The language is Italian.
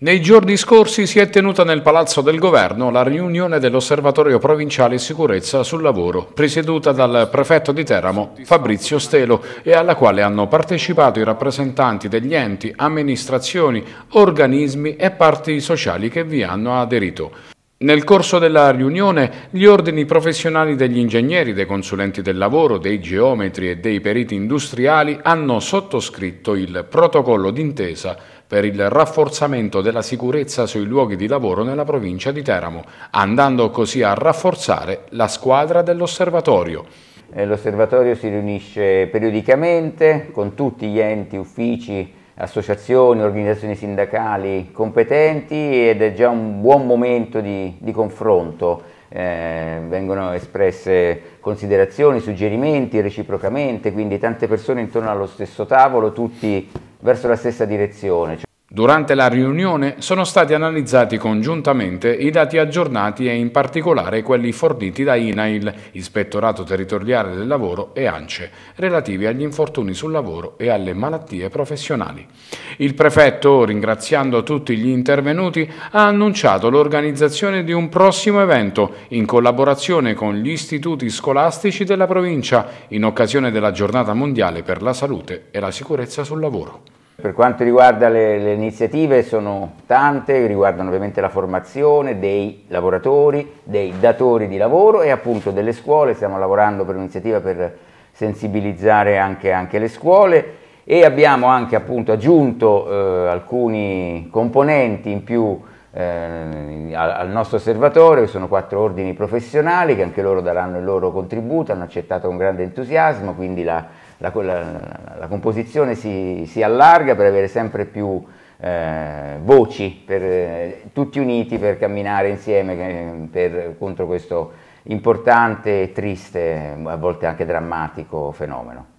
Nei giorni scorsi si è tenuta nel Palazzo del Governo la riunione dell'Osservatorio Provinciale Sicurezza sul Lavoro, presieduta dal prefetto di Teramo, Fabrizio Stelo, e alla quale hanno partecipato i rappresentanti degli enti, amministrazioni, organismi e parti sociali che vi hanno aderito. Nel corso della riunione gli ordini professionali degli ingegneri, dei consulenti del lavoro, dei geometri e dei periti industriali hanno sottoscritto il protocollo d'intesa per il rafforzamento della sicurezza sui luoghi di lavoro nella provincia di Teramo, andando così a rafforzare la squadra dell'osservatorio. Eh, l'osservatorio si riunisce periodicamente con tutti gli enti, uffici, associazioni, organizzazioni sindacali competenti ed è già un buon momento di, di confronto. Eh, vengono espresse considerazioni, suggerimenti reciprocamente, quindi tante persone intorno allo stesso tavolo, tutti verso la stessa direzione. Durante la riunione sono stati analizzati congiuntamente i dati aggiornati e in particolare quelli forniti da INAIL, Ispettorato Territoriale del Lavoro e ANCE, relativi agli infortuni sul lavoro e alle malattie professionali. Il prefetto, ringraziando tutti gli intervenuti, ha annunciato l'organizzazione di un prossimo evento in collaborazione con gli istituti scolastici della provincia in occasione della giornata mondiale per la salute e la sicurezza sul lavoro. Per quanto riguarda le, le, iniziative sono tante, riguardano ovviamente la formazione dei lavoratori, dei datori di lavoro e appunto delle scuole, stiamo lavorando per un'iniziativa per sensibilizzare anche, anche, le scuole e abbiamo anche appunto aggiunto eh, alcuni componenti in più eh, al, nostro osservatorio, sono quattro ordini professionali che anche loro daranno il loro contributo, hanno accettato con grande entusiasmo, quindi la la, la, la composizione si, si, allarga per avere sempre più eh, voci, per, eh, tutti uniti per camminare insieme per, contro questo importante e triste, a volte anche drammatico fenomeno.